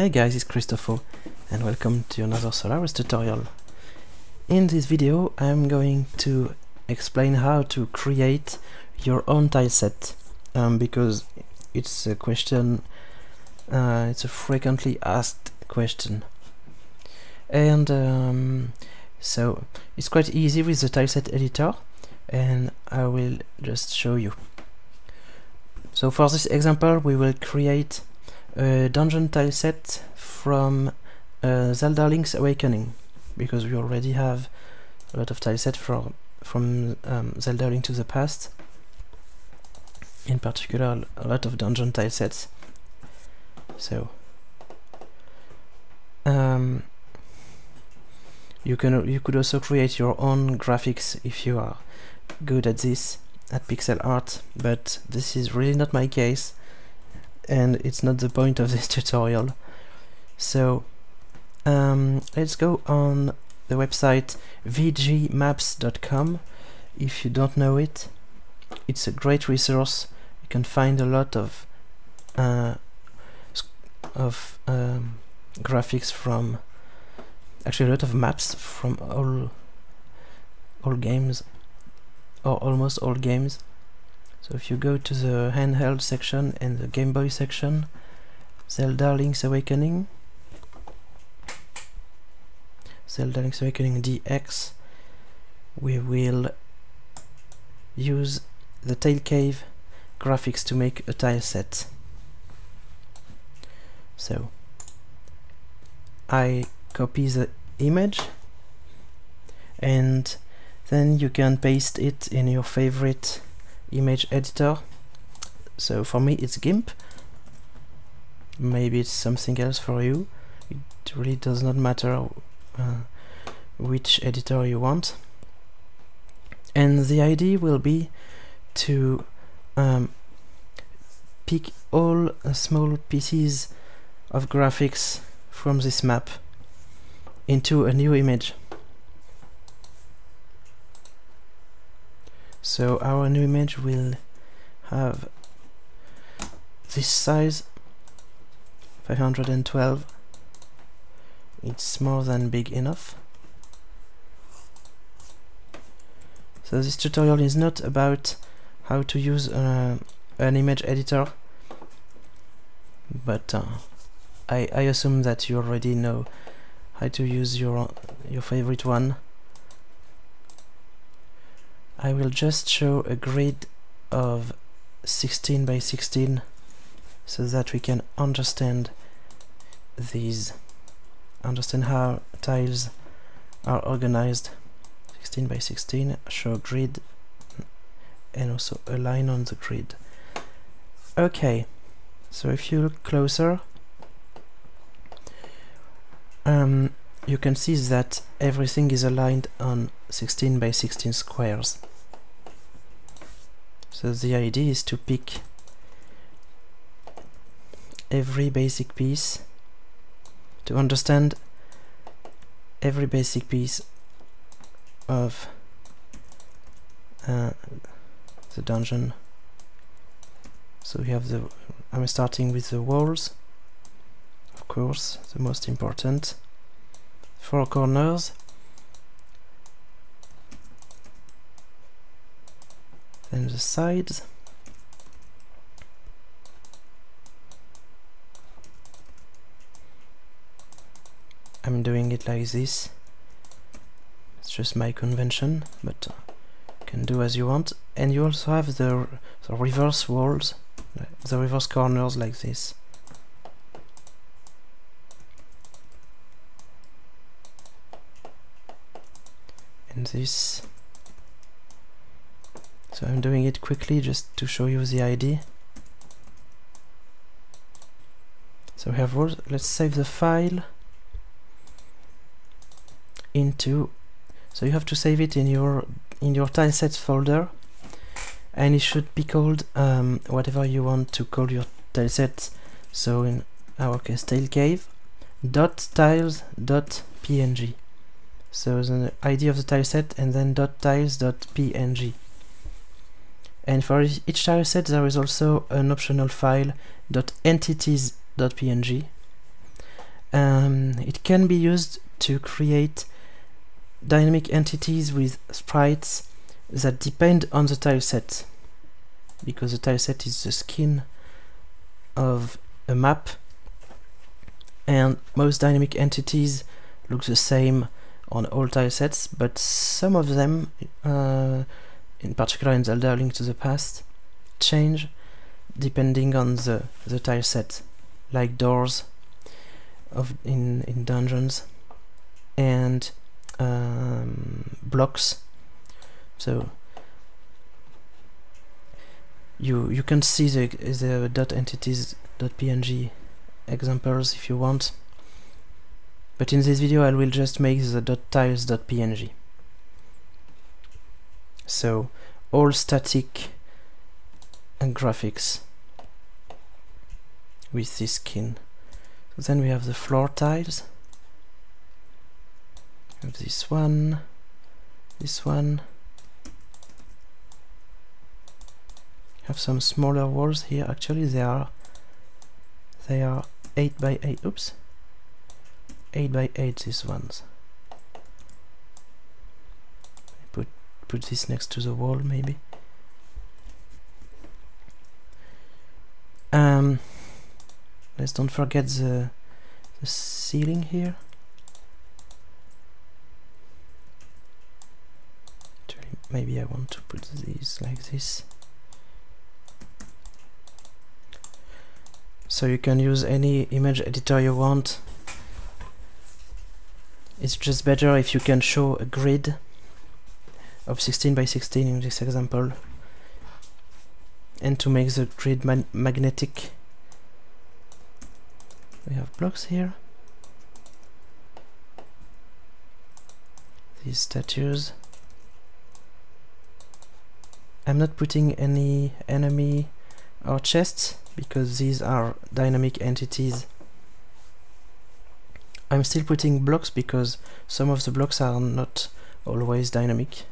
Hey guys, it's Christopho and welcome to another Solarus tutorial. In this video I'm going to explain how to create your own tileset um, because it's a question, uh, it's a frequently asked question. And um, so it's quite easy with the tileset editor and I will just show you. So for this example we will create a dungeon tileset from uh, Zelda Link's Awakening because we already have a lot of tileset from from um, Zelda Link to the Past. In particular a lot of dungeon tilesets so um, you can you could also create your own graphics if you are good at this at pixel art but this is really not my case and it's not the point of this tutorial. So um, let's go on the website vgmaps.com if you don't know it it's a great resource. You can find a lot of uh, of um, graphics from actually a lot of maps from all all games or almost all games so if you go to the handheld section and the Game Boy section Zelda Link's Awakening Zelda Link's Awakening DX we will use the Tail Cave graphics to make a tile set. So I copy the image and then you can paste it in your favorite image editor. So for me it's GIMP. Maybe it's something else for you. It really does not matter uh, which editor you want. And the idea will be to um, pick all uh, small pieces of graphics from this map into a new image so our new image will have this size 512 it's more than big enough. So this tutorial is not about how to use uh, an image editor but uh, I, I assume that you already know how to use your your favorite one I will just show a grid of 16 by 16 so that we can understand these understand how tiles are organized. 16 by 16 show grid and also a line on the grid. Okay so if you look closer um, you can see that everything is aligned on 16 by 16 squares so the idea is to pick every basic piece to understand every basic piece of uh, the dungeon. So we have the I'm starting with the walls of course the most important. Four corners then the sides I'm doing it like this. It's just my convention but uh, you can do as you want. And you also have the, the reverse walls the reverse corners like this. And this so I'm doing it quickly just to show you the ID so we have let's save the file into so you have to save it in your in your tilesets folder. And it should be called um, whatever you want to call your tilesets so in our case tail cave dot tiles dot png so the ID of the tileset and then dot tiles dot png and for each tile set there is also an optional file dot entities png um, it can be used to create dynamic entities with sprites that depend on the tile set because the tile set is the skin of a map and most dynamic entities look the same on all tile sets but some of them uh, in particular in Zelda Link to the Past change depending on the, the tile set, like doors of in, in dungeons and um, blocks. So you you can see the the dot entities dot png examples if you want. But in this video I will just make the dot tiles dot png so all static and graphics with this skin. So then we have the floor tiles. Have this one this one. Have some smaller walls here. Actually they are they are 8 by 8 oops. 8 by 8 these ones put this next to the wall maybe. Um let's don't forget the the ceiling here. Maybe I want to put these like this. So you can use any image editor you want. It's just better if you can show a grid of 16 by 16 in this example and to make the grid magnetic we have blocks here these statues I'm not putting any enemy or chests because these are dynamic entities. I'm still putting blocks because some of the blocks are not always dynamic.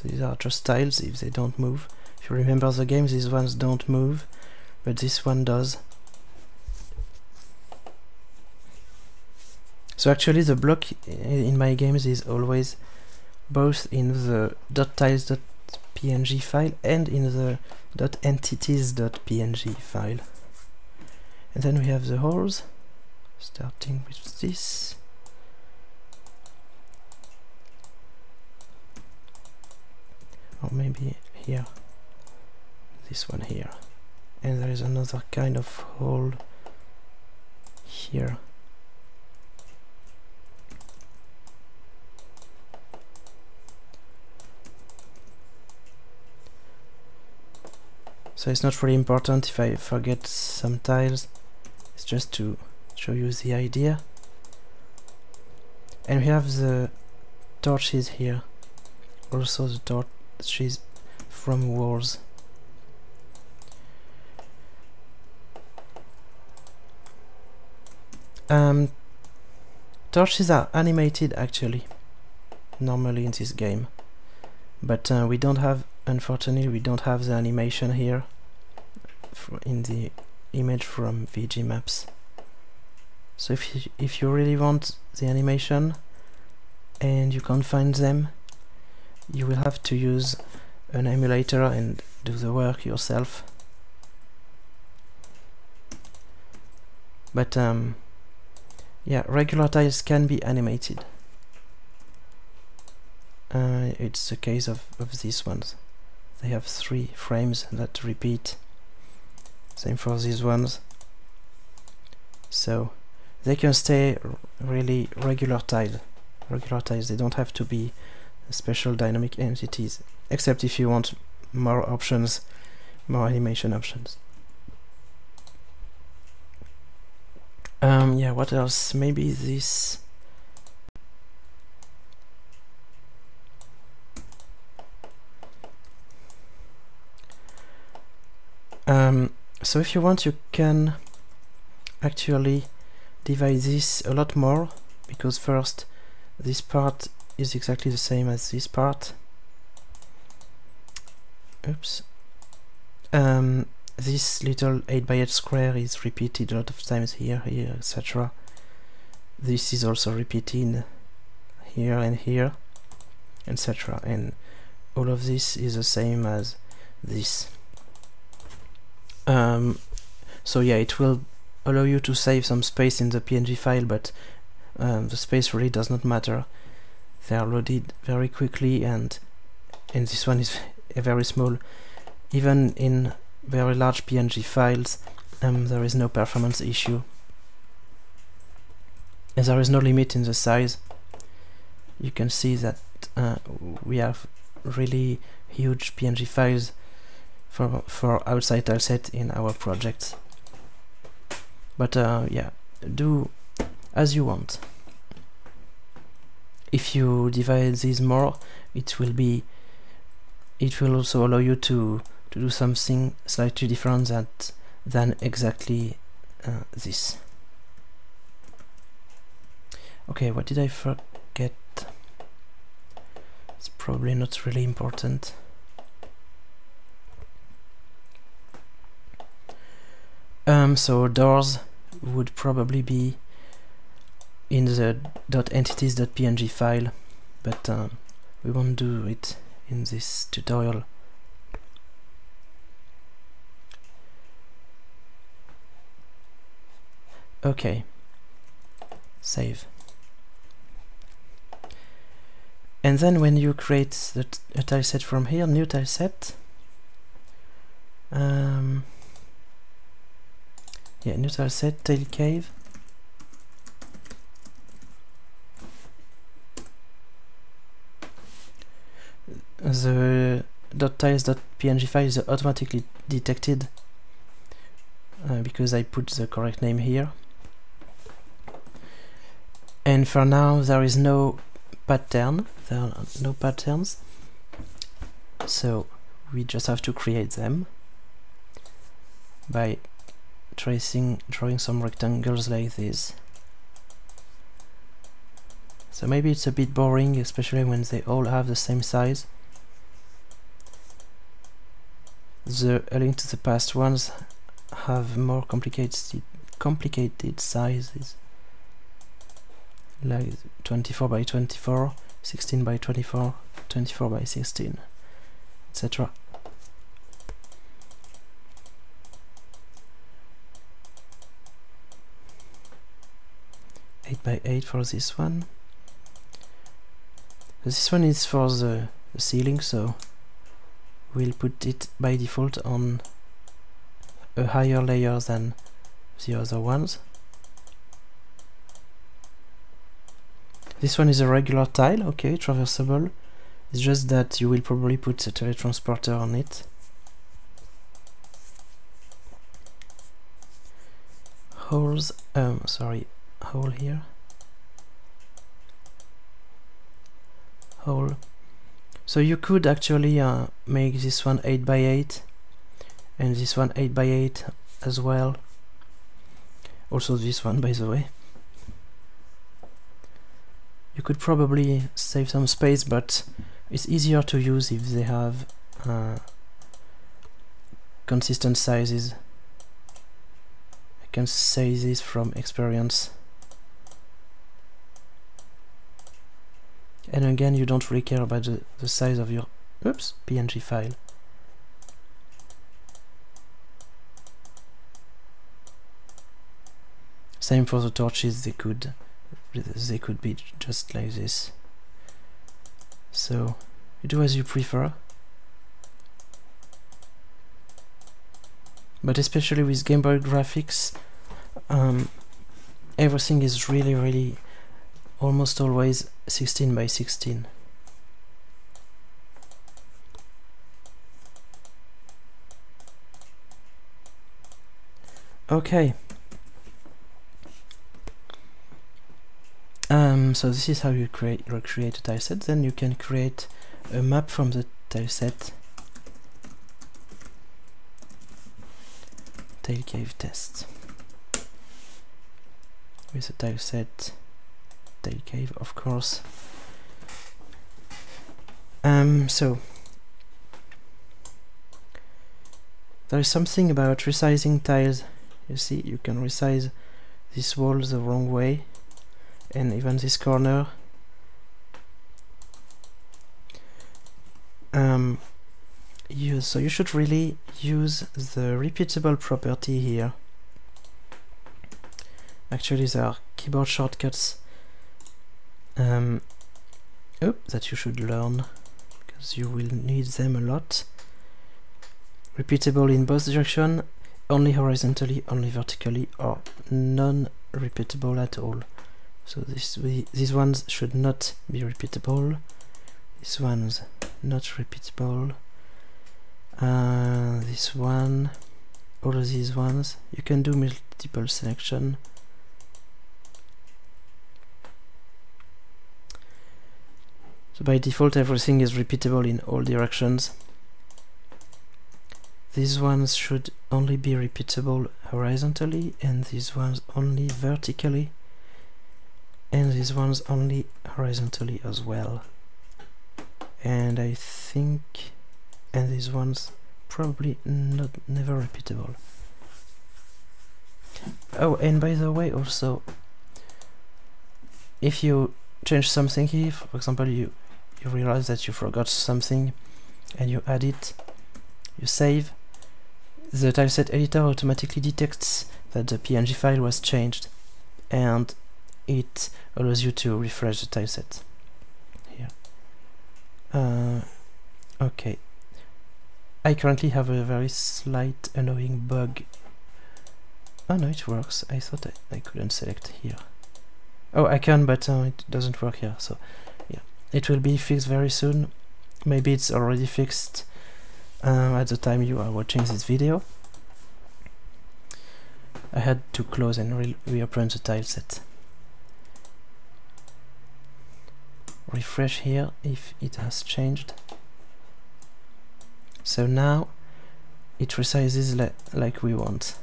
So these are just tiles if they don't move. If you remember the game, these ones don't move, but this one does. So actually the block in my games is always both in the .tiles.png file and in the .entities.png file and then we have the holes starting with this or maybe here. This one here. And there is another kind of hole here. So it's not really important if I forget some tiles. It's just to show you the idea. And we have the torches here. Also the torches from wars. Um, torches are animated actually normally in this game. But uh, we don't have unfortunately we don't have the animation here in the image from VG Maps. So if you, if you really want the animation and you can't find them you will have to use an emulator and do the work yourself. But um, yeah regular tiles can be animated. Uh, it's the case of, of these ones. They have three frames that repeat. Same for these ones. So they can stay really regular tile. Regular tiles they don't have to be special dynamic entities except if you want more options more animation options. Um yeah what else? Maybe this. Um, so if you want you can actually divide this a lot more because first this part is exactly the same as this part. Oops. Um, this little 8 by 8 square is repeated a lot of times here, here, etc. this is also repeated here and here etc and all of this is the same as this. Um, so yeah it will allow you to save some space in the PNG file but um, the space really does not matter they are loaded very quickly and and this one is a very small even in very large PNG files um, there is no performance issue. And there is no limit in the size. You can see that uh, we have really huge PNG files for for outside tileset in our projects. But uh, yeah do as you want if you divide these more it will be it will also allow you to to do something slightly different that than exactly uh, this. Okay what did I forget? It's probably not really important. Um, so doors would probably be in the .entities.png file but um, we won't do it in this tutorial. Okay. Save. And then when you create the a tile set from here new tile set um, yeah new tile set tail cave the .tiles.png file is automatically detected uh, because I put the correct name here. And for now there is no pattern there are no patterns so we just have to create them by tracing drawing some rectangles like this. So maybe it's a bit boring especially when they all have the same size the A Link to the Past ones have more complicated complicated sizes like 24 by 24 16 by 24 24 by 16 etc Eight by eight for this one. This one is for the, the ceiling, so we'll put it by default on a higher layer than the other ones. This one is a regular tile, okay, traversable. It's just that you will probably put a teletransporter on it. Holes, um, sorry, hole here. Hole. So you could actually uh, make this one 8 by 8 and this one 8 by 8 as well. Also this one by the way. You could probably save some space but it's easier to use if they have uh, consistent sizes. I can say this from experience and again you don't really care about the, the size of your oops PNG file. Same for the torches they could they could be just like this. So you do as you prefer. But especially with Game Boy graphics um, everything is really really almost always 16 by 16 okay Um, so this is how you create recreate a tileset. Then you can create a map from the tileset. Tail cave test with a tileset tail cave, of course. Um, so there is something about resizing tiles. You see, you can resize this wall the wrong way and even this corner um, you, so you should really use the repeatable property here actually there are keyboard shortcuts um, oh, that you should learn because you will need them a lot. Repeatable in both direction only horizontally only vertically or non-repeatable at all. So this we, these ones should not be repeatable. This one's not repeatable. Uh, this one all of these ones you can do multiple selection so by default everything is repeatable in all directions. These ones should only be repeatable horizontally and these ones only vertically and these ones only horizontally as well. And I think and these ones probably not never repeatable. Oh and by the way also if you change something here for example you you realize that you forgot something and you add it you save. The tileset editor automatically detects that the png file was changed and it allows you to refresh the tileset here. Uh, okay. I currently have a very slight annoying bug. Oh no it works. I thought I, I couldn't select here. Oh I can but uh, it doesn't work here so it will be fixed very soon. Maybe it's already fixed um, at the time you are watching this video. I had to close and re reopen the tile set. Refresh here if it has changed. So now it resizes li like we want.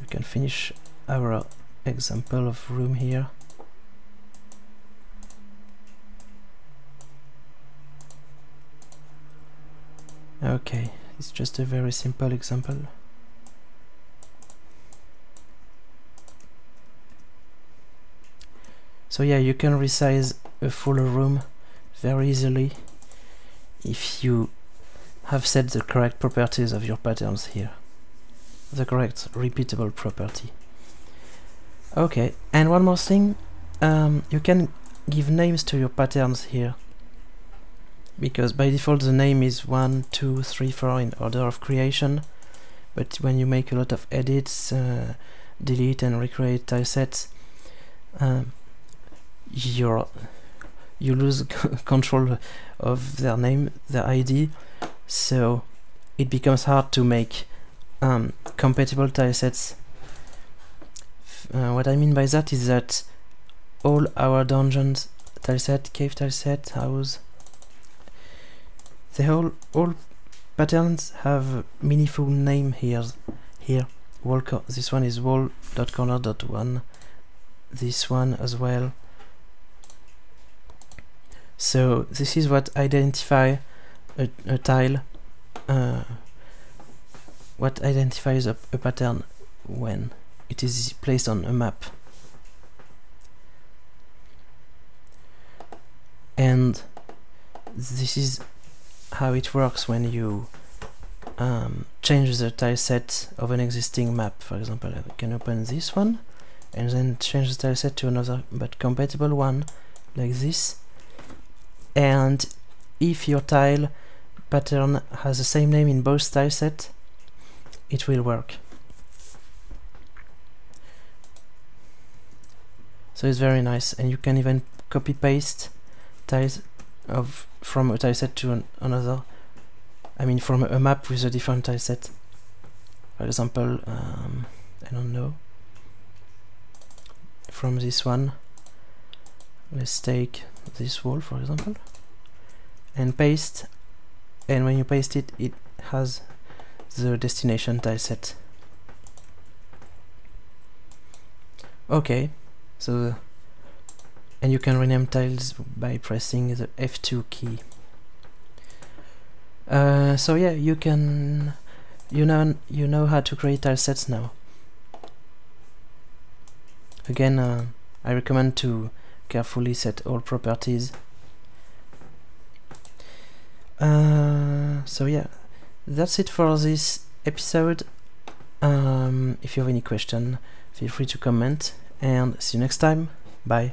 We can finish our example of room here okay it's just a very simple example. So yeah you can resize a full room very easily if you have set the correct properties of your patterns here. The correct repeatable property. Okay and one more thing. Um, you can give names to your patterns here because by default the name is 1, 2, 3, 4 in order of creation but when you make a lot of edits uh, delete and recreate tile sets um, you you lose control of their name, their ID, so it becomes hard to make um, compatible tilesets. Uh, what I mean by that is that all our dungeons tileset, cave tileset, house, they all all patterns have meaningful name here. Here, wall. This one is wall.corner.one. This one as well so this is what identify a, a tile, uh, what identifies a, a pattern when it is placed on a map. And this is how it works when you um, change the tile set of an existing map. For example, I can open this one and then change the tile set to another but compatible one like this. And if your tile pattern has the same name in both tile set it will work. So it's very nice. And you can even copy paste tiles of from a tile set to an, another. I mean from a, map with a different tile set for example um, I don't know. From this one let's take this wall for example and paste. And when you paste it it has the destination tile set okay so and you can rename tiles by pressing the F2 key uh, so yeah you can you know you know how to create tile sets now again uh, I recommend to carefully set all properties. Uh, so yeah, that's it for this episode. Um, if you have any question, feel free to comment and see you next time. Bye.